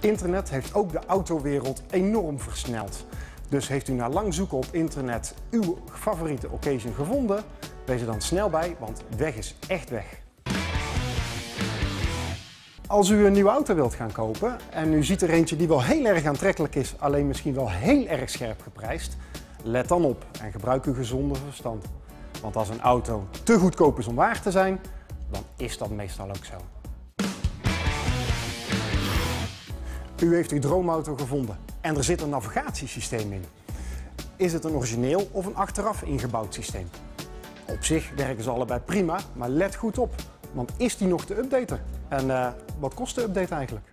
Internet heeft ook de autowereld enorm versneld. Dus heeft u na lang zoeken op internet uw favoriete occasion gevonden? Wees er dan snel bij, want weg is echt weg. Als u een nieuwe auto wilt gaan kopen en u ziet er eentje die wel heel erg aantrekkelijk is, alleen misschien wel heel erg scherp geprijsd, let dan op en gebruik uw gezonde verstand. Want als een auto te goedkoop is om waar te zijn, dan is dat meestal ook zo. U heeft uw droomauto gevonden en er zit een navigatiesysteem in. Is het een origineel of een achteraf ingebouwd systeem? Op zich werken ze allebei prima, maar let goed op, want is die nog te updaten? En uh, wat kost de update eigenlijk?